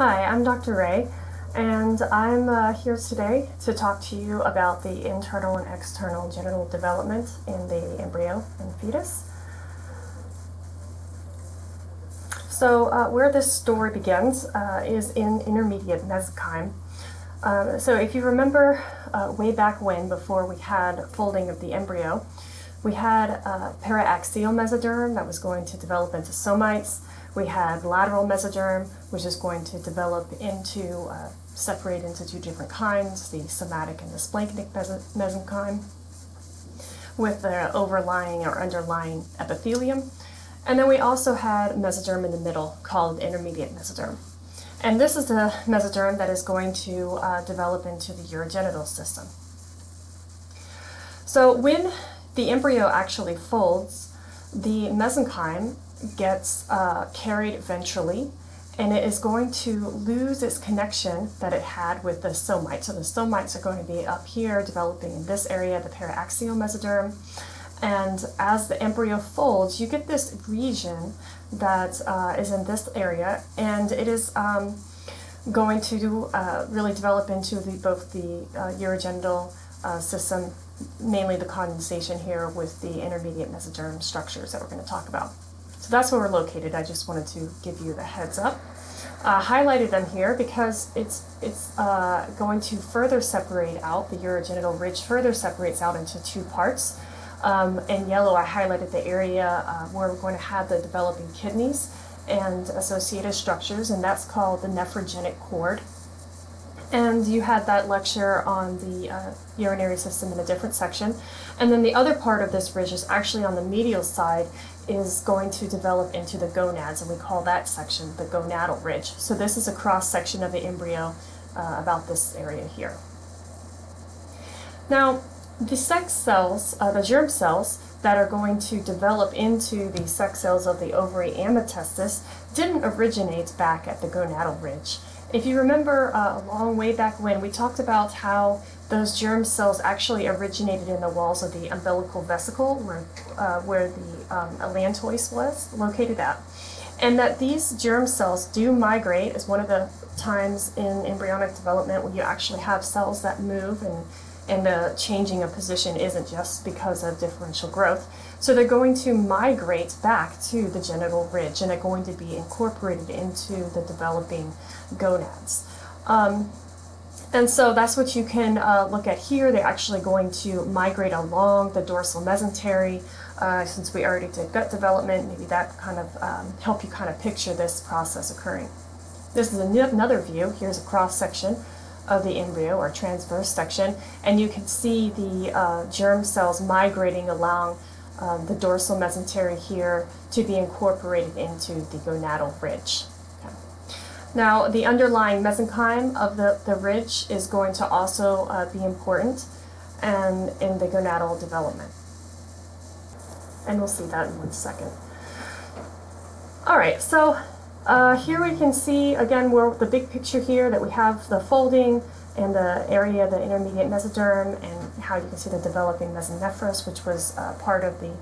Hi, I'm Dr. Rae, and I'm uh, here today to talk to you about the internal and external genital development in the embryo and fetus. So, uh, where this story begins uh, is in intermediate mesenchyme. Um, so, if you remember uh, way back when, before we had folding of the embryo, we had a paraxial mesoderm that was going to develop into somites we had lateral mesoderm, which is going to develop into, uh, separate into two different kinds, the somatic and the splanchnic mesenchyme, with the overlying or underlying epithelium. And then we also had mesoderm in the middle called intermediate mesoderm. And this is the mesoderm that is going to uh, develop into the urogenital system. So when the embryo actually folds, the mesenchyme gets uh, carried ventrally and it is going to lose its connection that it had with the somites. So the somites are going to be up here developing in this area, the paraxial mesoderm. And as the embryo folds, you get this region that uh, is in this area, and it is um, going to uh, really develop into the, both the uh, urogenital uh, system, mainly the condensation here with the intermediate mesoderm structures that we're going to talk about. That's where we're located. I just wanted to give you the heads up. Uh, highlighted them here because it's it's uh, going to further separate out the urogenital ridge further separates out into two parts. Um, in yellow, I highlighted the area uh, where we're going to have the developing kidneys and associated structures, and that's called the nephrogenic cord. And you had that lecture on the uh, urinary system in a different section. And then the other part of this ridge is actually on the medial side, is going to develop into the gonads, and we call that section the gonadal ridge. So this is a cross section of the embryo uh, about this area here. Now, the sex cells, uh, the germ cells that are going to develop into the sex cells of the ovary and the testis didn't originate back at the gonadal ridge. If you remember uh, a long way back when, we talked about how those germ cells actually originated in the walls of the umbilical vesicle, where, uh, where the um, allantois was located at. And that these germ cells do migrate is one of the times in embryonic development where you actually have cells that move and, and the changing of position isn't just because of differential growth. So they're going to migrate back to the genital ridge and they're going to be incorporated into the developing gonads. Um, and so that's what you can uh, look at here. They're actually going to migrate along the dorsal mesentery. Uh, since we already did gut development, maybe that kind of um, help you kind of picture this process occurring. This is another view. Here's a cross section of the embryo or transverse section, and you can see the uh, germ cells migrating along um, the dorsal mesentery here to be incorporated into the gonadal ridge. Now, the underlying mesenchyme of the, the ridge is going to also uh, be important and in the gonadal development. And we'll see that in one second. All right, so uh, here we can see, again, the big picture here that we have the folding and the area, of the intermediate mesoderm, and how you can see the developing mesonephros, which was uh, part of the,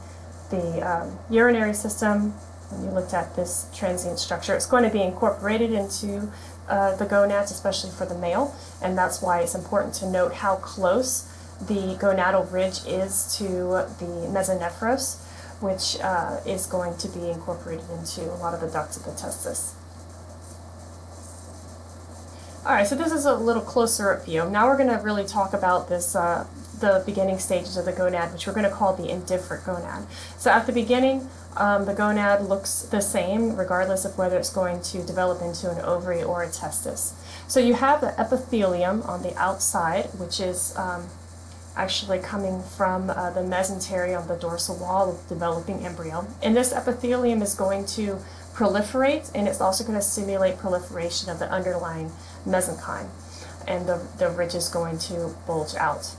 the um, urinary system when you looked at this transient structure. It's going to be incorporated into uh, the gonads, especially for the male, and that's why it's important to note how close the gonadal ridge is to the mesonephros, which uh, is going to be incorporated into a lot of the ducts of the testis. All right, so this is a little closer up view. Now we're going to really talk about this, uh, the beginning stages of the gonad, which we're going to call the indifferent gonad. So at the beginning, um, the gonad looks the same regardless of whether it's going to develop into an ovary or a testis. So you have the epithelium on the outside, which is um, actually coming from uh, the mesentery on the dorsal wall of the developing embryo. And this epithelium is going to proliferate, and it's also going to simulate proliferation of the underlying mesenchyme. And the, the ridge is going to bulge out.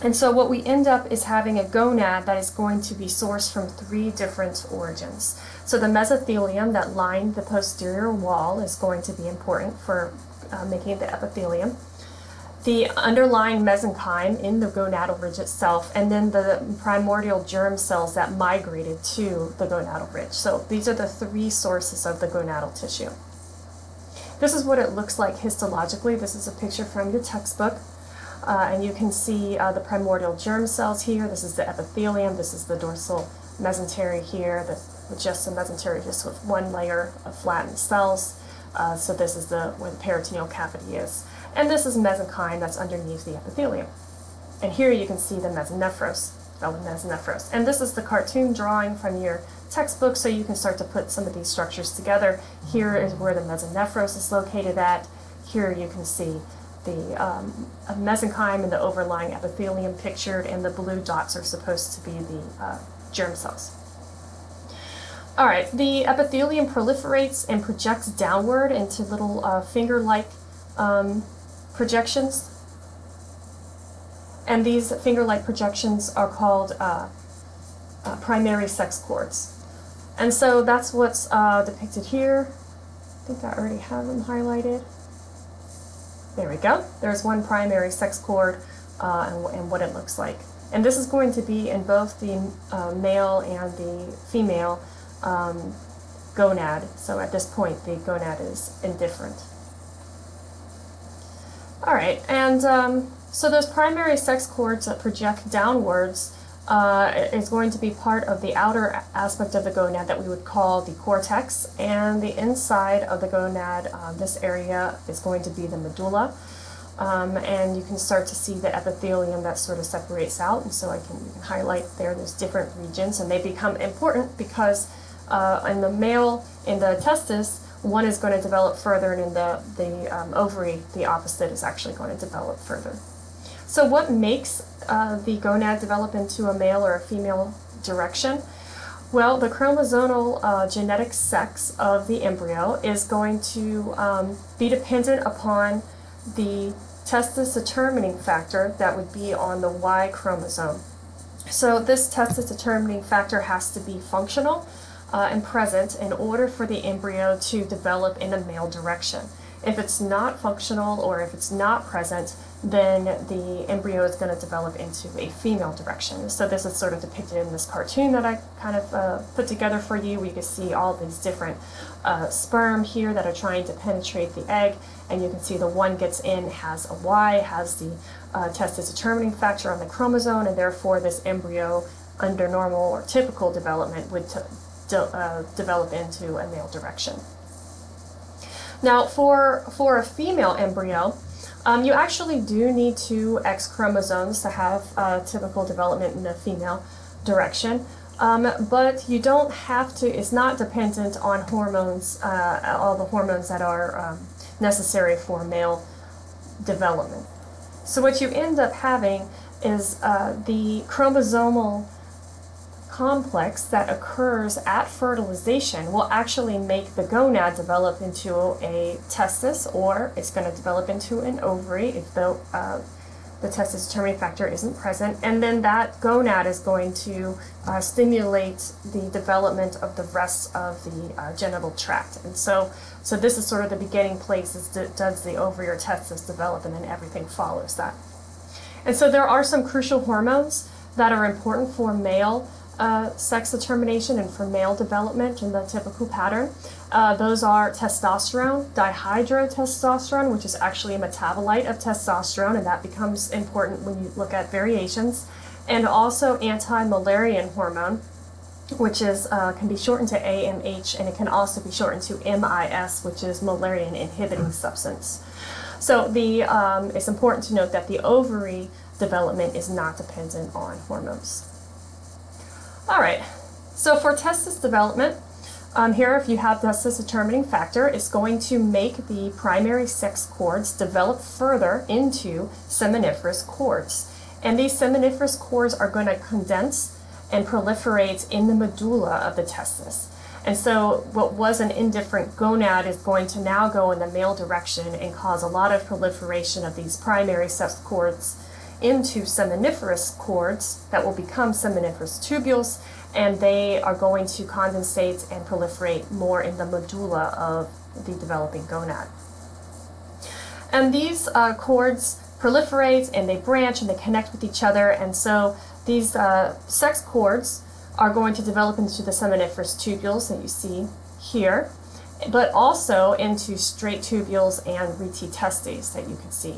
And so what we end up is having a gonad that is going to be sourced from three different origins. So the mesothelium that lined the posterior wall is going to be important for uh, making the epithelium. The underlying mesenchyme in the gonadal ridge itself, and then the primordial germ cells that migrated to the gonadal ridge. So these are the three sources of the gonadal tissue. This is what it looks like histologically. This is a picture from your textbook. Uh, and you can see uh, the primordial germ cells here. This is the epithelium. This is the dorsal mesentery here, the, just the mesentery, just with one layer of flattened cells. Uh, so this is the where the peritoneal cavity is. And this is mesenchyme that's underneath the epithelium. And here you can see the mesonephros, developed mesonephros. And this is the cartoon drawing from your textbook, so you can start to put some of these structures together. Here is where the mesonephros is located at. Here you can see the um, mesenchyme and the overlying epithelium pictured, and the blue dots are supposed to be the uh, germ cells. All right, the epithelium proliferates and projects downward into little uh, finger-like um, projections. And these finger-like projections are called uh, uh, primary sex cords. And so that's what's uh, depicted here. I think I already have them highlighted. There we go. There's one primary sex cord uh, and, and, what it looks like. And this is going to be in both the uh, male and the female um, gonad. So at this point, the gonad is indifferent. All right, and um, so those primary sex cords that project downwards uh, is going to be part of the outer aspect of the gonad that we would call the cortex, and the inside of the gonad, uh, this area is going to be the medulla. Um, and you can start to see the epithelium that sort of separates out, and so I can, can highlight there, there's different regions, and they become important because uh, in the male, in the testis, one is going to develop further, and in the, the um, ovary, the opposite is actually going to develop further. So what makes uh, the gonad develop into a male or a female direction? Well, the chromosomal uh, genetic sex of the embryo is going to um, be dependent upon the testis determining factor that would be on the Y chromosome. So this testis determining factor has to be functional uh, and present in order for the embryo to develop in a male direction. If it's not functional or if it's not present, then the embryo is going to develop into a female direction. So this is sort of depicted in this cartoon that I kind of uh, put together for you. We can see all these different uh, sperm here that are trying to penetrate the egg, and you can see the one gets in has a Y, has the uh, testis determining factor on the chromosome, and therefore this embryo under normal or typical development would de uh, develop into a male direction. Now for, for a female embryo, um, you actually do need two X chromosomes to have uh, typical development in a female direction. Um, but you don't have to, it's not dependent on hormones, uh, all the hormones that are um, necessary for male development. So what you end up having is uh, the chromosomal complex that occurs at fertilization will actually make the gonad develop into a testis or it's going to develop into an ovary if the, uh, the testis determining factor isn't present. And then that gonad is going to uh, stimulate the development of the rest of the uh, genital tract. And so, so this is sort of the beginning place is does the ovary or testis develop and then everything follows that. And so there are some crucial hormones that are important for male uh, sex determination and for male development in the typical pattern. Uh, those are testosterone, dihydrotestosterone, which is actually a metabolite of testosterone, and that becomes important when you look at variations, and also anti Müllerian hormone, which is uh, can be shortened to AMH, and it can also be shortened to MIS, which is Müllerian inhibiting substance. So the um, it's important to note that the ovary development is not dependent on hormones. All right, so for testis development, um, here if you have testis determining factor, it's going to make the primary sex cords develop further into seminiferous cords. And these seminiferous cords are going to condense and proliferate in the medulla of the testis. And so what was an indifferent gonad is going to now go in the male direction and cause a lot of proliferation of these primary sex cords into seminiferous cords that will become seminiferous tubules, and they are going to condensate and proliferate more in the medulla of the developing gonad. And these uh, cords proliferate and they branch and they connect with each other, and so these uh, sex cords are going to develop into the seminiferous tubules that you see here. but also into straight tubules and rete testes that you can see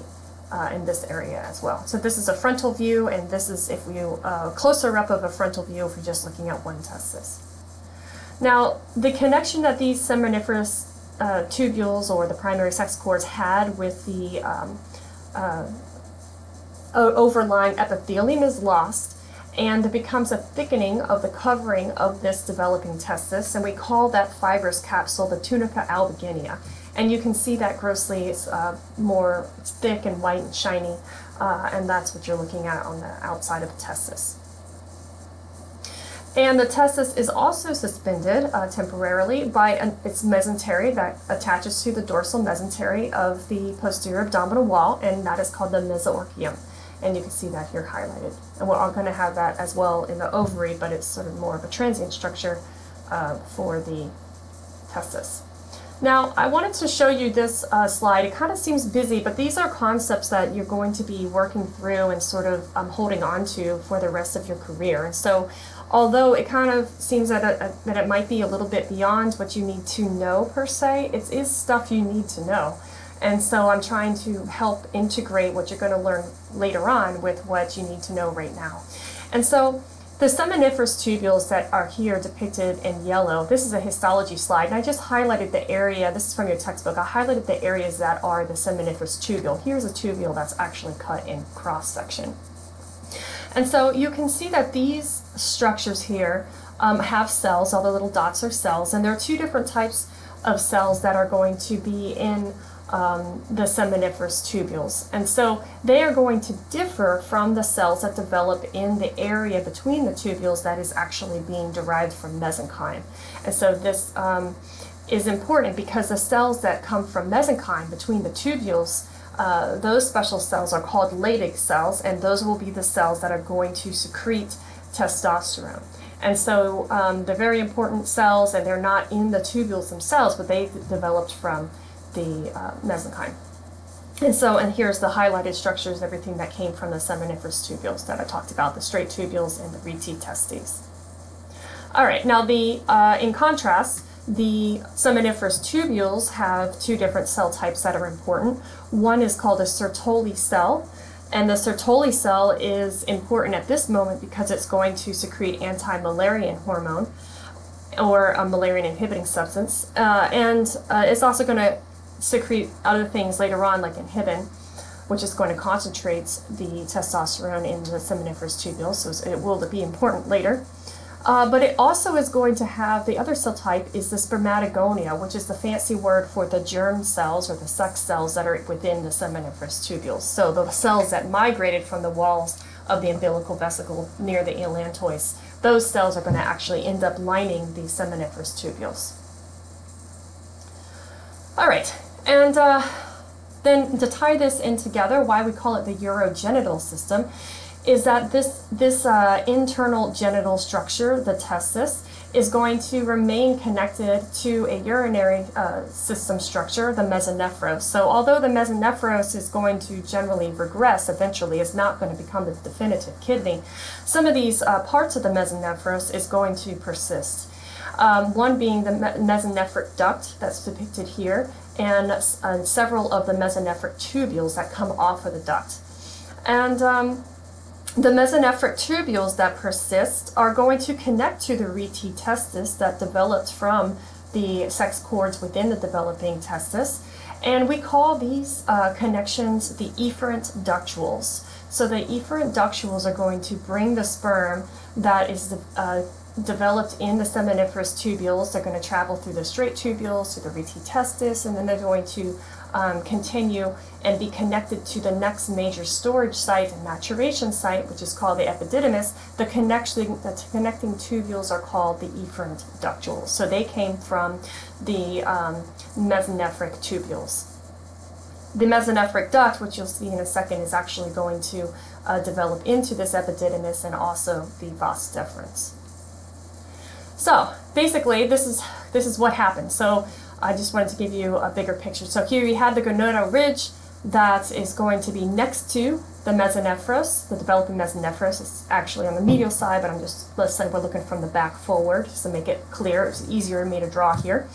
uh, in this area as well. So this is a frontal view, and this is if you uh, closer up of a frontal view if you're just looking at one testis. Now, the connection that these seminiferous uh, tubules or the primary sex cords had with the um, uh, overlying epithelium is lost, and it becomes a thickening of the covering of this developing testis, and we call that fibrous capsule the tunica albuginea. And you can see that grossly it's uh, more thick and white and shiny, uh, and that's what you're looking at on the outside of the testis. And the testis is also suspended uh, temporarily by an, its mesentery that attaches to the dorsal mesentery of the posterior abdominal wall, and that is called the mesorchium and you can see that here highlighted. And we're all going to have that as well in the ovary, but it's sort of more of a transient structure uh, for the testis. Now, I wanted to show you this uh, slide. It kind of seems busy, but these are concepts that you're going to be working through and sort of um, holding on to for the rest of your career. And so, although it kind of seems that it, that it might be a little bit beyond what you need to know per se, it is stuff you need to know. And so I'm trying to help integrate what you're going to learn later on with what you need to know right now. And so the seminiferous tubules that are here depicted in yellow, this is a histology slide, and I just highlighted the area, this is from your textbook, I highlighted the areas that are the seminiferous tubule. Here's a tubule that's actually cut in cross section. And so you can see that these structures here um, have cells, all the little dots are cells, and there are two different types of cells that are going to be in um, the seminiferous tubules. And so they are going to differ from the cells that develop in the area between the tubules that is actually being derived from mesenchyme. And so this um, is important because the cells that come from mesenchyme between the tubules uh, those special cells are called Leydig cells, and those will be the cells that are going to secrete testosterone. And so um, they're very important cells, and they're not in the tubules themselves, but they developed from the uh, mesenchyme. And so, and here's the highlighted structures, everything that came from the seminiferous tubules that I talked about, the straight tubules and the rete testes. All right, now the, uh, in contrast, the seminiferous tubules have two different cell types that are important. One is called a Sertoli cell, and the Sertoli cell is important at this moment because it's going to secrete anti-Müllerian hormone or a Müllerian inhibiting substance. Uh, and uh, it's also going to secrete other things later on, like inhibin, which is going to concentrate the testosterone in the seminiferous tubules, so it will be important later. Uh, but it also is going to have the other cell type is the spermatogonia, which is the fancy word for the germ cells or the sex cells that are within the seminiferous tubules. So the cells that migrated from the walls of the umbilical vesicle near the allantois, those cells are going to actually end up lining the seminiferous tubules. All right, and uh, then to tie this in together, why we call it the urogenital system, is that this, this uh, internal genital structure, the testis, is going to remain connected to a urinary uh, system structure, the mesonephros. So although the mesonephros is going to generally regress eventually, it's not going to become the definitive kidney, some of these uh, parts of the mesonephros is going to persist. Um, one being the mesonephric duct that's depicted here, and several of the mesonephric tubules that come off of the duct. And um, the mesonephric tubules that persist are going to connect to the rete testis that developed from the sex cords within the developing testis. And we call these uh, connections the efferent ductules. So the efferent ductules are going to bring the sperm that is uh, developed in the seminiferous tubules. They're going to travel through the straight tubules to the rete testis, and then they're going to um, continue and be connected to the next major storage site and maturation site, which is called the epididymis. The, connection, the connecting tubules are called the efferent ductules. So they came from the um, mesonephric tubules. The mesonephric duct, which you'll see in a second, is actually going to uh, develop into this epididymis and also the vas deferens. So basically, this is this is what happened. So I just wanted to give you a bigger picture. So here you have the gonadal ridge that is going to be next to the mesonephros. The developing mesonephros is actually on the medial side, but I'm just let's say we're looking from the back forward just to make it clear. It's easier for me to draw here.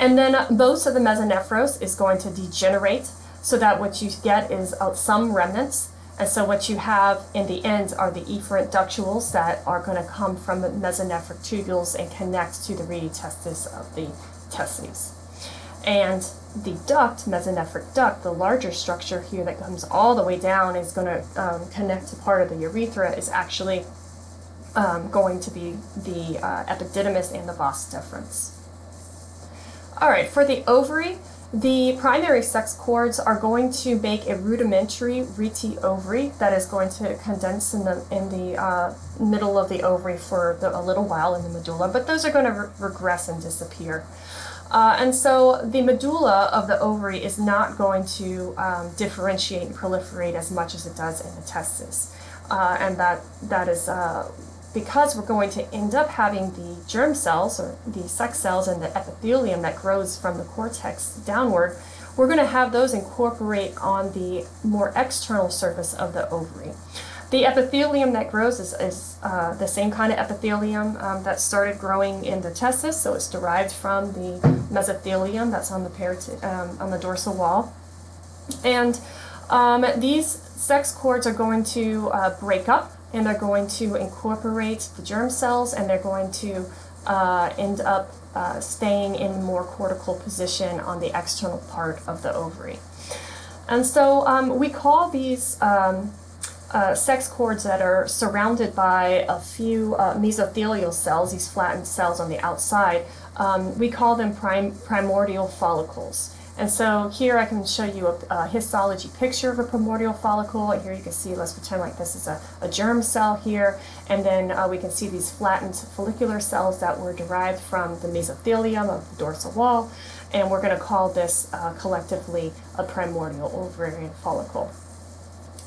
And then most of the mesonephros is going to degenerate so that what you get is uh, some remnants. And so what you have in the end are the efferent ductules that are going to come from the mesonephric tubules and connect to the rete testis of the testes. And the duct, mesonephric duct, the larger structure here that comes all the way down is going to um, connect to part of the urethra is actually um, going to be the uh, epididymis and the vas deferens. All right, for the ovary, the primary sex cords are going to make a rudimentary rete ovary that is going to condense in the in the uh, middle of the ovary for the, a little while in the medulla, but those are going to re regress and disappear. Uh, and so the medulla of the ovary is not going to um, differentiate and proliferate as much as it does in the testis. Uh, and that, that is uh, because we're going to end up having the germ cells or the sex cells and the epithelium that grows from the cortex downward, we're going to have those incorporate on the more external surface of the ovary. The epithelium that grows is, is uh, the same kind of epithelium um, that started growing in the testis, so it's derived from the mesothelium that's on the, um, on the dorsal wall. And um, these sex cords are going to uh, break up and they're going to incorporate the germ cells and they're going to uh, end up uh, staying in more cortical position on the external part of the ovary. And so um, we call these um, uh, sex cords that are surrounded by a few uh, mesothelial cells, these flattened cells on the outside, um, we call them prim primordial follicles. And so here I can show you a, a, histology picture of a primordial follicle. Here you can see, let's pretend like this is a, a germ cell here. And then uh, we can see these flattened follicular cells that were derived from the mesothelium of the dorsal wall. And we're going to call this uh, collectively a primordial ovarian follicle.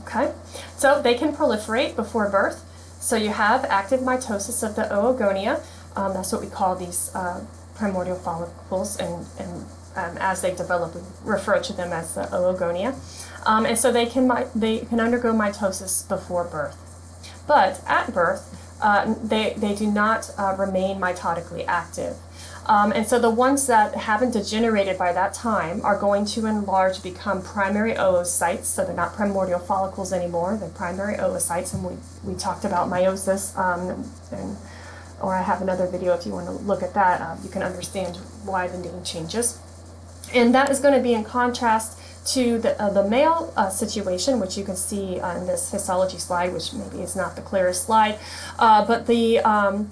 Okay, so they can proliferate before birth. So you have active mitosis of the oogonia. Um, that's what we call these uh, primordial follicles, and, and um, as they develop, refer to them as the oogonia. Um, and so they can they can undergo mitosis before birth. But at birth, uh, they, they do not uh, remain mitotically active. Um, and so the ones that haven't degenerated by that time are going to enlarge, become primary oocytes. So they're not primordial follicles anymore, they're primary oocytes. And we, we talked about meiosis, um, and, or I have another video if you want to look at that. Uh, you can understand why the name changes. And that is going to be in contrast to the, uh, the male uh, situation, which you can see on this histology slide, which maybe is not the clearest slide, uh, but the um,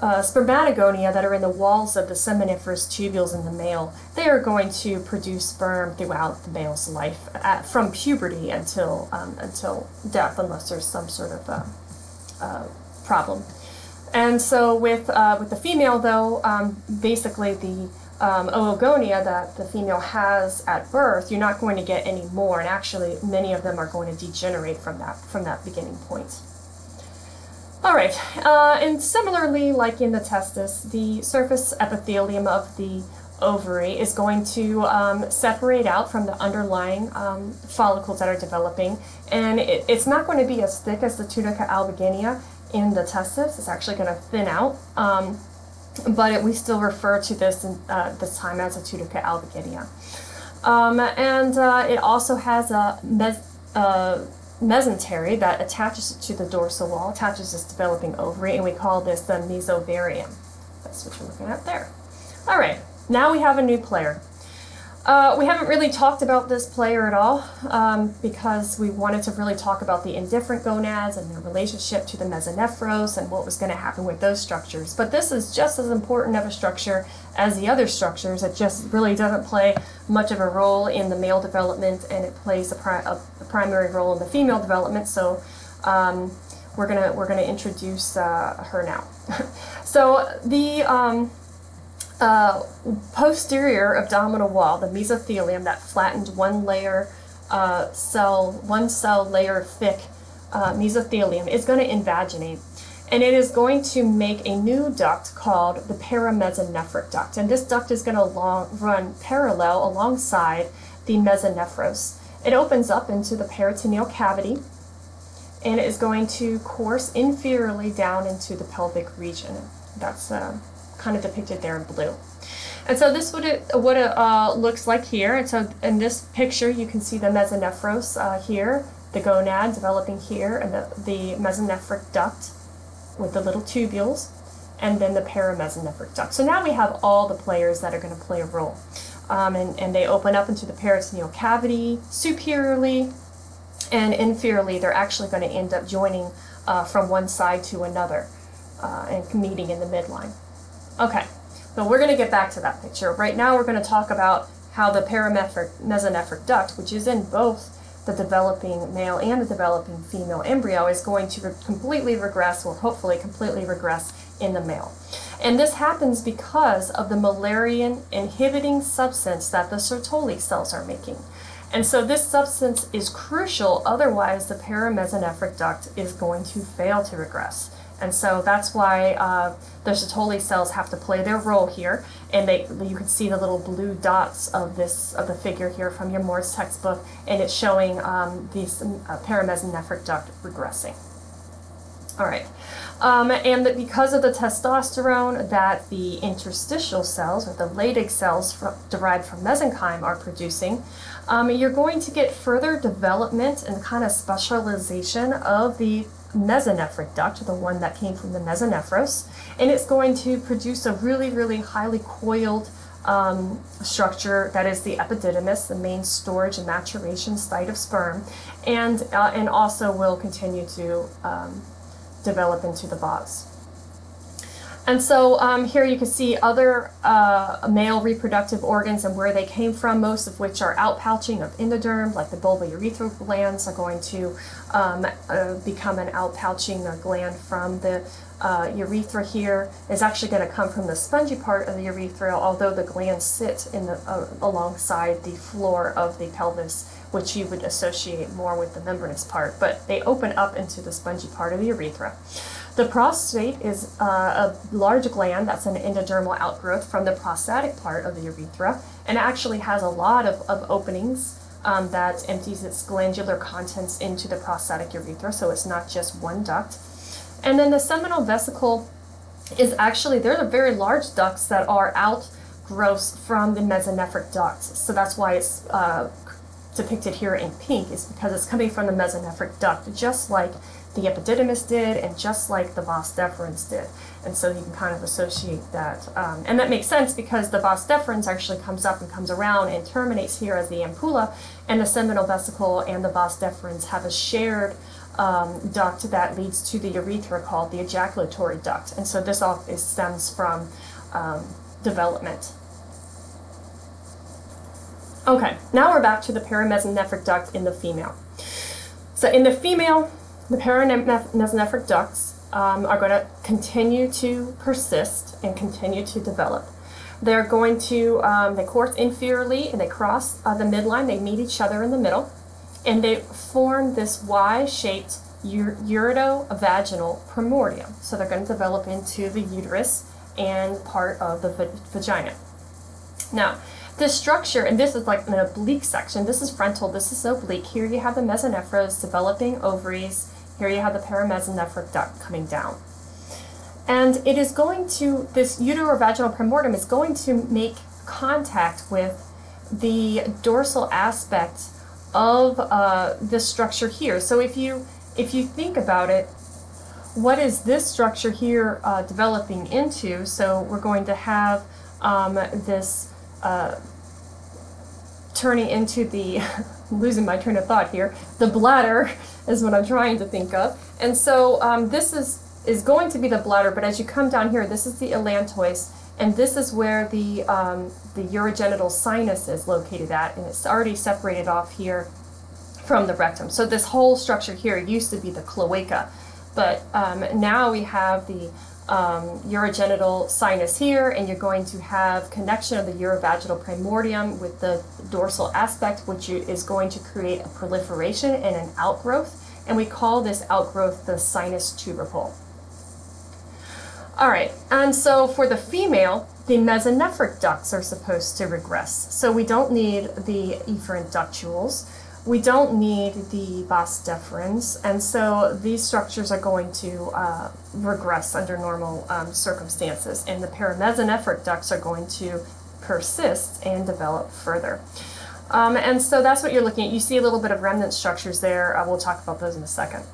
uh, spermatogonia that are in the walls of the seminiferous tubules in the male, they are going to produce sperm throughout the male's life, at, from puberty until um, until death, unless there's some sort of uh, uh, problem. And so with with the female, though, um, basically the um, oogonia that the female has at birth, you're not going to get any more, and actually many of them are going to degenerate from that from that beginning point. All right, uh, and similarly, like in the testis, the surface epithelium of the ovary is going to um, separate out from the underlying um, follicles that are developing, and it, it's not going to be as thick as the tunica albuginea in the testis. It's actually going to thin out. Um, but it, we still refer to this in, uh, this time as a tunica albuginea. Um, and uh, it also has a mes uh, mesentery that attaches to the dorsal wall, attaches this developing ovary, and we call this the mesovarium. That's what you're looking at there. All right, now we have a new player. Uh, we haven't really talked about this player at all um, because we wanted to really talk about the indifferent gonads and their relationship to the mesonephros and what was going to happen with those structures. But this is just as important of a structure as the other structures. It just really doesn't play much of a role in the male development and it plays a, pri a, primary role in the female development. So um, we're gonna we're gonna introduce uh, her now. so the um, uh, posterior abdominal wall, the mesothelium, that flattened one layer uh, cell, one cell layer thick uh, mesothelium, is going to invaginate. And it is going to make a new duct called the paramesonephric duct. And this duct is going to long, run parallel alongside the mesonephros. It opens up into the peritoneal cavity and it is going to course inferiorly down into the pelvic region. That's uh, kind of depicted there in blue. And so this what it what it uh, looks like here. And so in this picture, you can see the mesonephros uh, here, the gonad developing here, and the, the mesonephric duct with the little tubules, and then the paramesonephric duct. So now we have all the players that are going to play a role. Um, and, and they open up into the peritoneal cavity superiorly and inferiorly. They're actually going to end up joining uh, from one side to another uh, and meeting in the midline. Okay, so we're going to get back to that picture. Right now we're going to talk about how the paramesonephric duct, which is in both the developing male and the developing female embryo, is going to re completely regress, or hopefully completely regress, in the male. And this happens because of the Müllerian inhibiting substance that the Sertoli cells are making. And so this substance is crucial, otherwise the paramesonephric duct is going to fail to regress. And so that's why uh, the Sertoli cells have to play their role here. And they, you can see the little blue dots of this of the figure here from your Moore's textbook, and it's showing um, these uh, paramesonephric duct regressing. All right. Um, and because of the testosterone that the interstitial cells or the Leydig cells from, derived from mesenchyme are producing, um, you're going to get further development and kind of specialization of the mesonephric duct, the one that came from the mesonephros, and it's going to produce a really, really highly coiled um, structure that is the epididymis, the main storage and maturation site of sperm, and uh, and also will continue to um, develop into the vas. And so um, here you can see other uh, male reproductive organs and where they came from, most of which are outpouching of endoderm, like the bulbourethral glands are going to um, uh, become an outpouching gland from the uh, urethra here is actually going to come from the spongy part of the urethra, although the glands sit in the, uh, alongside the floor of the pelvis, which you would associate more with the membranous part, but they open up into the spongy part of the urethra. The prostate is uh, a large gland that's an endodermal outgrowth from the prostatic part of the urethra, and actually has a lot of, of openings um, that empties its glandular contents into the prostatic urethra, so it's not just one duct. And then the seminal vesicle is actually, there are very large ducts that are outgrowths from the mesonephric ducts. So that's why it's uh, depicted here in pink, is because it's coming from the mesonephric duct, just like the epididymis did and just like the vas deferens did. And so you can kind of associate that. Um, and that makes sense because the vas deferens actually comes up and comes around and terminates here as the ampulla, and the seminal vesicle and the vas deferens have a shared um, duct that leads to the urethra called the ejaculatory duct. And so this all stems from um, development. Okay, now we're back to the paramesonephric duct in the female. So in the female, the paramesonephric ducts um, are going to continue to persist and continue to develop. They're going to, um, they course inferiorly and they cross uh, the midline, they meet each other in the middle and they form this Y-shaped ureterovaginal primordium. So they're going to develop into the uterus and part of the vagina. Now, this structure, and this is like an oblique section, this is frontal, this is oblique. Here you have the mesonephros developing ovaries. Here you have the paramesonephric duct coming down. And it is going to, this uterovaginal primordium is going to make contact with the dorsal aspect of uh, this structure here. So if you if you think about it, what is this structure here uh, developing into? So we're going to have um, this uh, turning into the losing my train of thought here. The bladder is what I'm trying to think of, and so um, this is is going to be the bladder. But as you come down here, this is the allantois, and this is where the um, the urogenital sinus is located at, and it's already separated off here from the rectum. So this whole structure here used to be the cloaca, but um, now we have the um, urogenital sinus here, and you're going to have connection of the urovaginal primordium with the dorsal aspect, which is going to create a proliferation and an outgrowth, and we call this outgrowth the sinus tubercle. All right, and so for the female, the mesonephric ducts are supposed to regress. So we don't need the efferent ductules. We don't need the vas deferens, and so these structures are going to uh, regress under normal um, circumstances, and the paramesonephric ducts are going to persist and develop further. Um, and so that's what you're looking at. You see a little bit of remnant structures there. Uh, we'll talk about those in a second.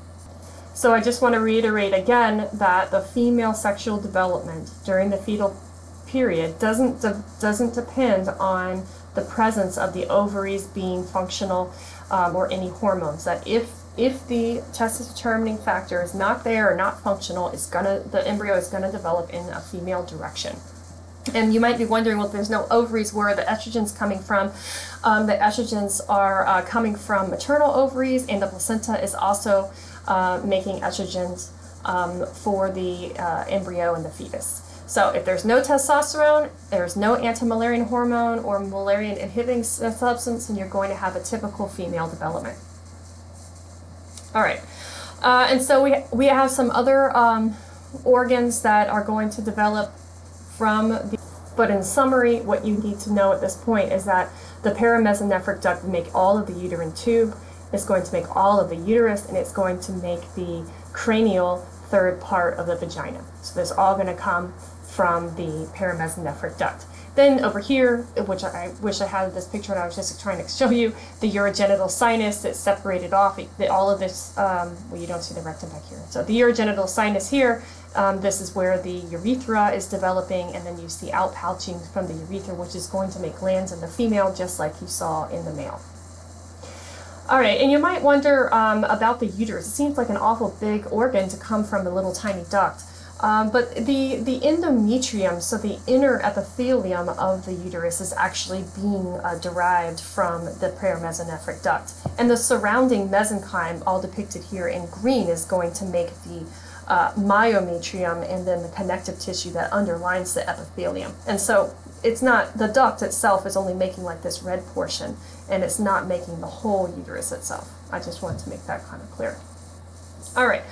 So I just want to reiterate again that the female sexual development during the fetal period doesn't de- doesn't depend on the presence of the ovaries being functional um, or any hormones. That if if the testis determining factor is not there or not functional, it's gonna the embryo is gonna develop in a female direction. And you might be wondering, well, there's no ovaries, where the estrogens coming from? Um, the estrogens are uh, coming from maternal ovaries, and the placenta is also uh, making estrogens um, for the uh, embryo and the fetus. So if there's no testosterone, there's no anti-Müllerian hormone or Müllerian inhibiting substance, and you're going to have a typical female development. All right, uh, and so we we have some other um, organs that are going to develop from the. But in summary, what you need to know at this point is that the paramesonephric duct will make all of the uterine tube. It's going to make all of the uterus, and it's going to make the cranial third part of the vagina. So this all going to come from the paramesonephric duct. Then over here, which I, wish I had this picture and I was just trying to show you, the urogenital sinus that's separated off. all of this, um, well, you don't see the rectum back here. So the urogenital sinus here, um, this is where the urethra is developing, and then you see outpouching from the urethra, which is going to make glands in the female, just like you saw in the male. All right, and you might wonder um, about the uterus. It seems like an awful big organ to come from a little tiny duct. Um, but the, the endometrium, so the inner epithelium of the uterus, is actually being uh, derived from the paramesonephric duct. And the surrounding mesenchyme, all depicted here in green, is going to make the uh, myometrium and then the connective tissue that underlines the epithelium. And so it's not, the duct itself is only making like this red portion, and it's not making the whole uterus itself. I just wanted to make that kind of clear. All right.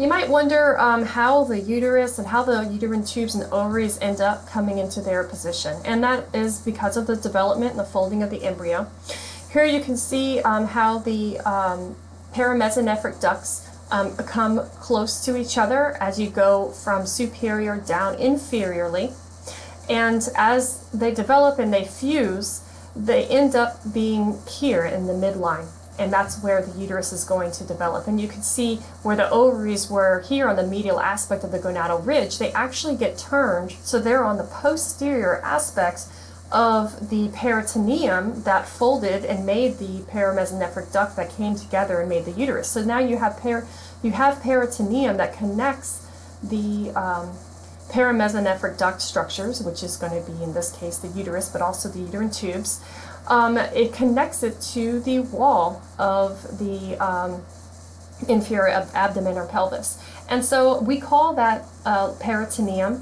You might wonder um, how the uterus and how the uterine tubes and ovaries end up coming into their position. And that is because of the development and the folding of the embryo. Here you can see um, how the um, paramesonephric ducts um, come close to each other as you go from superior down inferiorly. And as they develop and they fuse, they end up being here in the midline and that's where the uterus is going to develop. And you can see where the ovaries were here on the medial aspect of the gonadal ridge, they actually get turned, so they're on the posterior aspects of the peritoneum that folded and made the paramesonephric duct that came together and made the uterus. So now you have per- you have peritoneum that connects the um, paramesonephric duct structures, which is going to be in this case the uterus, but also the uterine tubes um, it connects it to the wall of the um, inferior ab- abdomen or pelvis. And so we call that uh, peritoneum,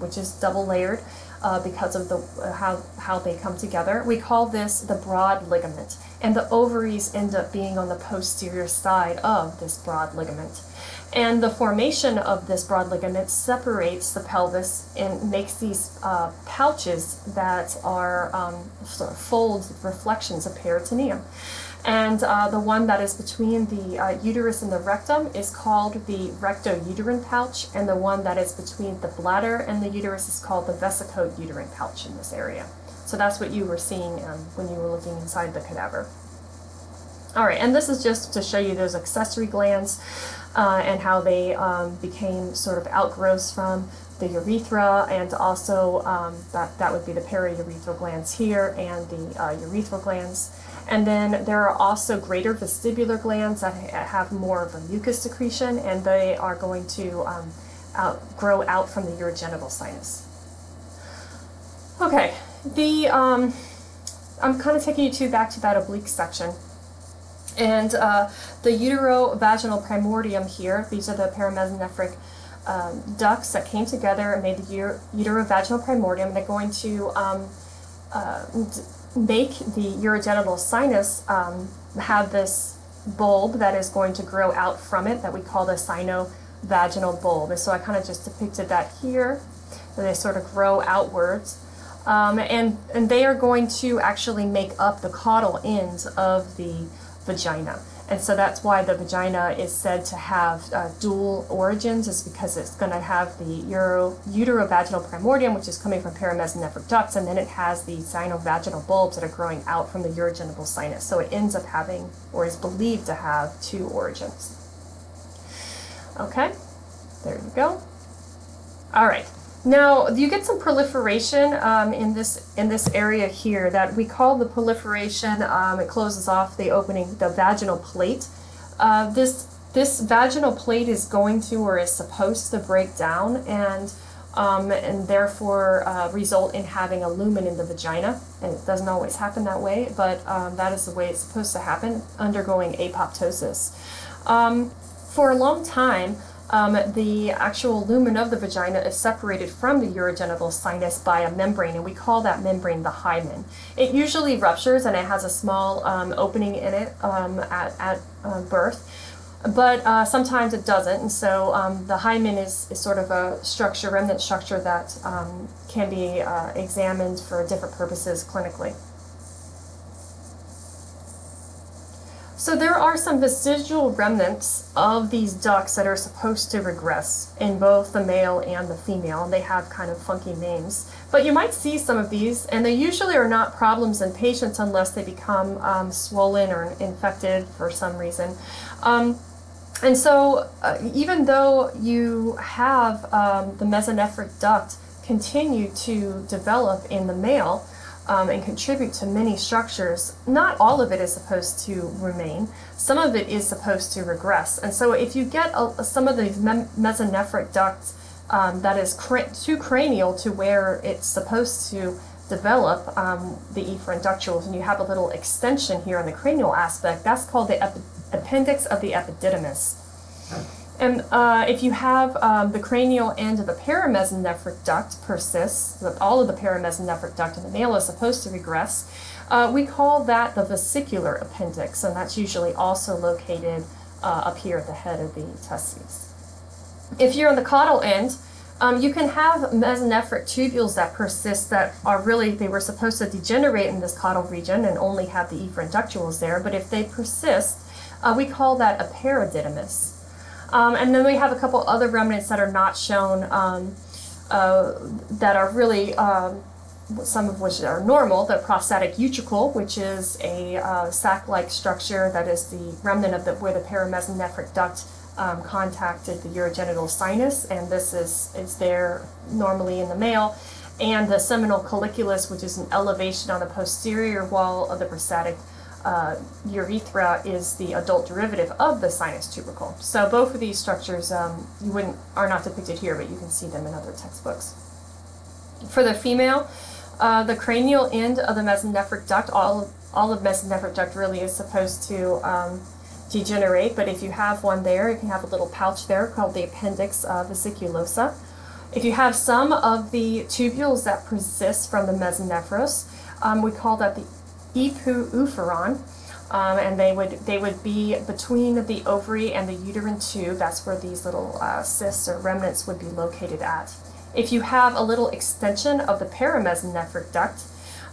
which is double layered uh, because of the uh, how, how they come together. We call this the broad ligament. And the ovaries end up being on the posterior side of this broad ligament. And the formation of this broad ligament separates the pelvis and makes these uh, pouches that are um, sort of fold reflections of peritoneum. And uh, the one that is between the uh, uterus and the rectum is called the rectouterine pouch, and the one that is between the bladder and the uterus is called the vesicouterine pouch in this area. So that's what you were seeing um, when you were looking inside the cadaver. All right, and this is just to show you those accessory glands uh, and how they um, became sort of outgrowths from the urethra, and also um, that, that would be the periurethral glands here and the uh, urethral glands. And then there are also greater vestibular glands that have more of a mucus secretion, and they are going to um, out, grow out from the urogenital sinus. Okay, the um, I'm kind of taking you to back to that oblique section. And uh, the uterovaginal primordium here, these are the paramesonephric um, ducts that came together and made the uter- uterovaginal primordium. They're going to um, uh, make the urogenital sinus um, have this bulb that is going to grow out from it that we call the sinovaginal bulb. And so I kind of just depicted that here. They sort of grow outwards. Um, and, and they are going to actually make up the caudal ends of the vagina. And so that's why the vagina is said to have uh, dual origins, is because it's going to have the uro, uterovaginal primordium, which is coming from paramesonephric ducts, and then it has the sinovaginal bulbs that are growing out from the urogenital sinus. So it ends up having, or is believed to have, two origins. Okay, there you go. All right. Now you get some proliferation um, in this in this area here that we call the proliferation. Um, it closes off the opening, the vaginal plate. Uh, this this vaginal plate is going to or is supposed to break down and um, and therefore uh, result in having a lumen in the vagina. And it doesn't always happen that way, but um, that is the way it's supposed to happen, undergoing apoptosis. Um, for a long time, um, the actual lumen of the vagina is separated from the urogenital sinus by a membrane, and we call that membrane the hymen. It usually ruptures and it has a small um, opening in it um, at, at uh, birth, but uh, sometimes it doesn't, and so um, the hymen is, is sort of a structure, remnant structure that um, can be uh, examined for different purposes clinically. So there are some vestigial remnants of these ducts that are supposed to regress in both the male and the female, and they have kind of funky names. But you might see some of these, and they usually are not problems in patients unless they become um, swollen or infected for some reason. Um, and so, uh, even though you have um, the mesonephric duct continue to develop in the male, um, and contribute to many structures, not all of it is supposed to remain. Some of it is supposed to regress. And so if you get a, some of these me mesonephric ducts um, that is too cranial to where it's supposed to develop um, the efferent ductules, and you have a little extension here on the cranial aspect, that's called the appendix of the epididymis. And uh, if you have um, the cranial end of the paramesonephric duct persists, all of the paramesonephric duct in the male is supposed to regress, uh, we call that the vesicular appendix, and that's usually also located uh, up here at the head of the testes. If you're on the caudal end, um, you can have mesonephric tubules that persist that are really, they were supposed to degenerate in this caudal region and only have the efferent ductules there, but if they persist, uh, we call that a paradidymis. Um, and then we have a couple other remnants that are not shown um, uh, that are really, um, some of which are normal. The prostatic utricle, which is a uh, sac-like structure that is the remnant of the, where the paramesonephric duct um, contacted the urogenital sinus, and this is, is there normally in the male. And the seminal colliculus, which is an elevation on the posterior wall of the prostatic uh, urethra is the adult derivative of the sinus tubercle. So both of these structures um, you wouldn't are not depicted here, but you can see them in other textbooks. For the female, uh, the cranial end of the mesonephric duct, all all of mesonephric duct really is supposed to um, degenerate, but if you have one there, you can have a little pouch there called the appendix uh, vesiculosa. If you have some of the tubules that persist from the mesonephros, um, we call that the epoophoron, um, and they would they would be between the ovary and the uterine tube. That's where these little uh, cysts or remnants would be located at. If you have a little extension of the paramesonephric duct,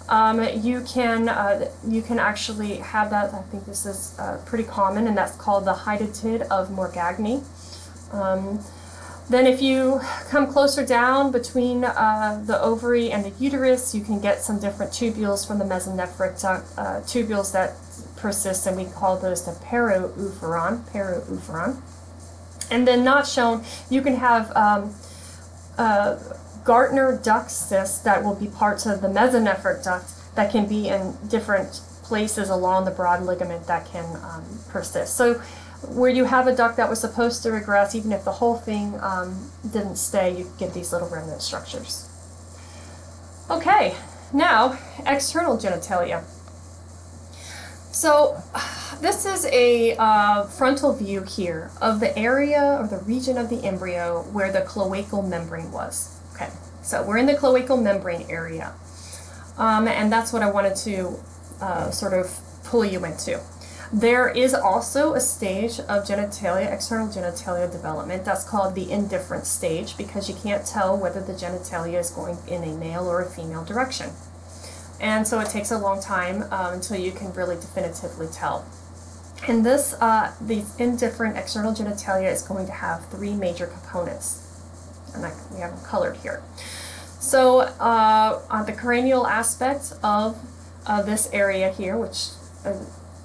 um, you can uh, you can actually have that. I think this is uh, pretty common, and that's called the hydatid of Morgagni. Um, then if you come closer down between uh, the ovary and the uterus, you can get some different tubules from the mesonephric uh, tubules that persist, and we call those the paraoophoron, paraoophoron. And then not shown, you can have um, uh, Gartner duct cysts that will be parts of the mesonephric duct that can be in different places along the broad ligament that can um, persist. So where you have a duct that was supposed to regress, even if the whole thing um, didn't stay, you get these little remnant structures. Okay, now external genitalia. So this is a uh, frontal view here of the area or the region of the embryo where the cloacal membrane was. Okay, so we're in the cloacal membrane area. Um, and that's what I wanted to uh, sort of pull you into. There is also a stage of genitalia, external genitalia development that's called the indifferent stage because you can't tell whether the genitalia is going in a male or a female direction. And so it takes a long time um, until you can really definitively tell. And this, uh, the indifferent external genitalia is going to have three major components. And I, we have them colored here. So uh, on the cranial aspect of uh, this area here, which uh,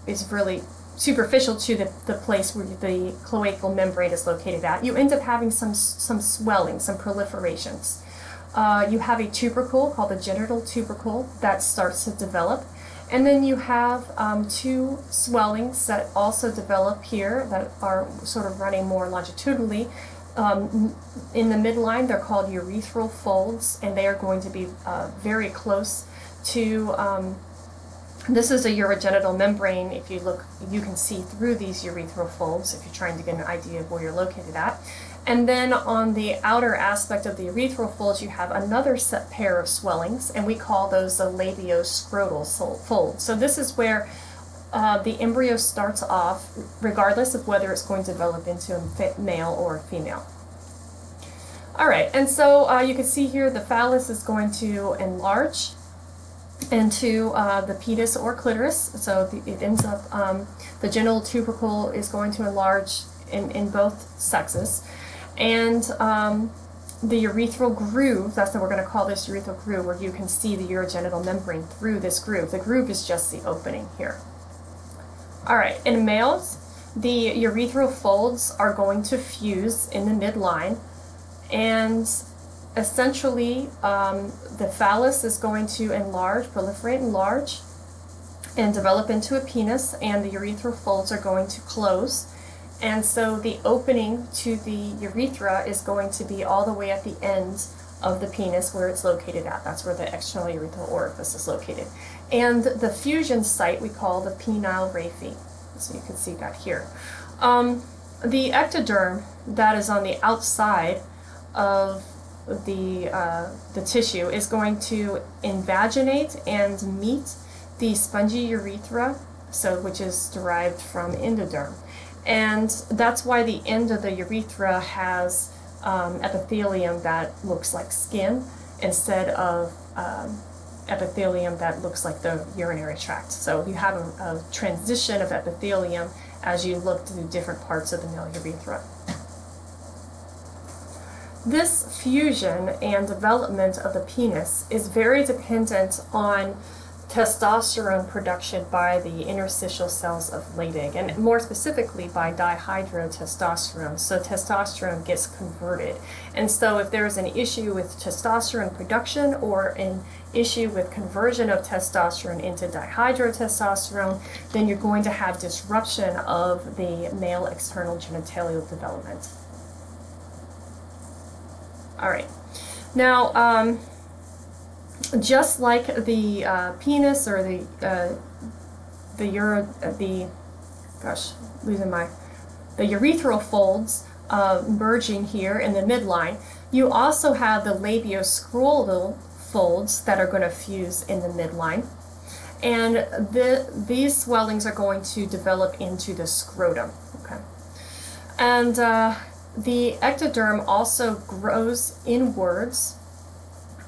is really superficial to the, the place where the cloacal membrane is located at, you end up having some, some swelling, some proliferations. Uh, you have a tubercle called the genital tubercle that starts to develop. And then you have um, two swellings that also develop here that are sort of running more longitudinally. Um, in the midline, they're called urethral folds, and they are going to be uh, very close to. Um, this is a urogenital membrane. If you look, you can see through these urethral folds if you're trying to get an idea of where you're located at. And then on the outer aspect of the urethral folds, you have another set pair of swellings, and we call those the labioscrotal folds. So this is where uh, the embryo starts off, regardless of whether it's going to develop into a male or a female. All right, and so uh, you can see here the phallus is going to enlarge into uh, the penis or clitoris. So the, it ends up, um, the genital tubercle is going to enlarge in, in both sexes. And um, the urethral groove, that's what we're going to call this urethral groove, where you can see the urogenital membrane through this groove. The groove is just the opening here. All right, in males, the urethral folds are going to fuse in the midline, and essentially um, the phallus is going to enlarge, proliferate, enlarge, and develop into a penis, and the urethral folds are going to close and so the opening to the urethra is going to be all the way at the end of the penis where it's located at. That's where the external urethral orifice is located. And the fusion site we call the penile raphe. So you can see that here. Um, the ectoderm that is on the outside of the, uh, the tissue is going to invaginate and meet the spongy urethra, so which is derived from endoderm. And that's why the end of the urethra has um, epithelium that looks like skin instead of um, epithelium that looks like the urinary tract. So you have a, a transition of epithelium as you look through different parts of the male urethra. This fusion and development of the penis is very dependent on testosterone production by the interstitial cells of Leydig, and more specifically by dihydrotestosterone. So testosterone gets converted. And so if there is an issue with testosterone production or an issue with conversion of testosterone into dihydrotestosterone, then you're going to have disruption of the male external genitalial development. All right. Now, um, just like the uh, penis or the uh, the uro uh, the gosh losing my the urethral folds uh, merging here in the midline, you also have the labioscrotal folds that are going to fuse in the midline. And the, these swellings are going to develop into the scrotum. Okay. And uh, the ectoderm also grows inwards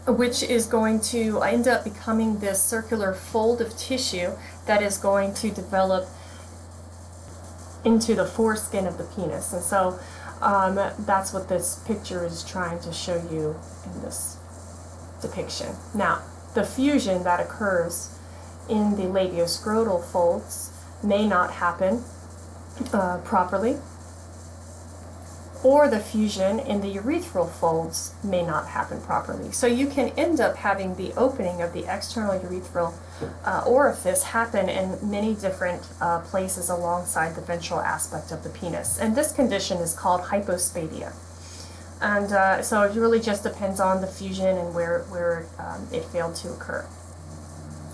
which is going to end up becoming this circular fold of tissue that is going to develop into the foreskin of the penis. And so um, that's what this picture is trying to show you in this depiction. Now, the fusion that occurs in the labioscrotal folds may not happen uh, properly or the fusion in the urethral folds may not happen properly. So you can end up having the opening of the external urethral uh, orifice happen in many different uh, places alongside the ventral aspect of the penis. And this condition is called hypospadia. And uh, so it really just depends on the fusion and where, where um, it failed to occur.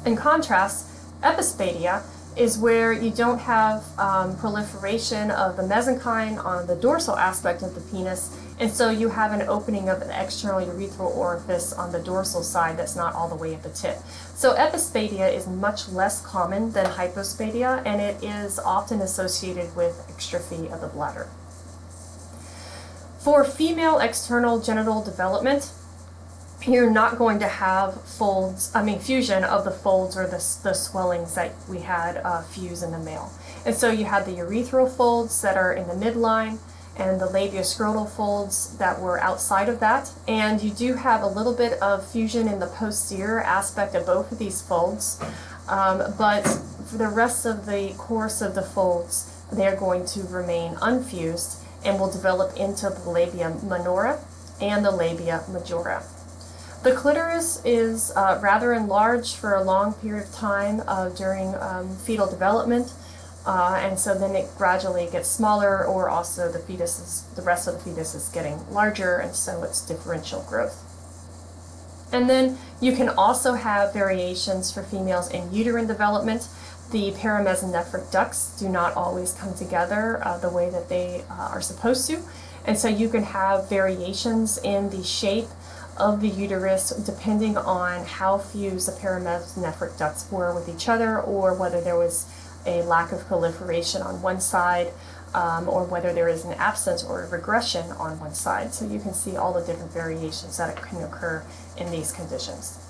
In contrast, epispadia is where you don't have um, proliferation of the mesenchyme on the dorsal aspect of the penis, and so you have an opening of an external urethral orifice on the dorsal side that's not all the way at the tip. So epispadia is much less common than hypospadia, and it is often associated with exstrophy of the bladder. For female external genital development, you're not going to have folds, I mean fusion of the folds or the, the swellings that we had uh, fuse in the male. And so you had the urethral folds that are in the midline and the labioscrotal folds that were outside of that. And you do have a little bit of fusion in the posterior aspect of both of these folds. Um, but for the rest of the course of the folds, they're going to remain unfused and will develop into the labia minora and the labia majora. The clitoris is uh, rather enlarged for a long period of time uh, during um, fetal development, uh, and so then it gradually gets smaller, or also the fetus is, the rest of the fetus is getting larger, and so it's differential growth. And then you can also have variations for females in uterine development. The paramesonephric ducts do not always come together uh, the way that they uh, are supposed to. And so you can have variations in the shape of the uterus depending on how fused the paramesonephric ducts were with each other or whether there was a lack of proliferation on one side um, or whether there is an absence or a regression on one side. So you can see all the different variations that can occur in these conditions.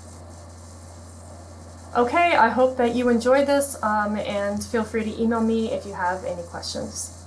Okay, I hope that you enjoyed this um, and feel free to email me if you have any questions.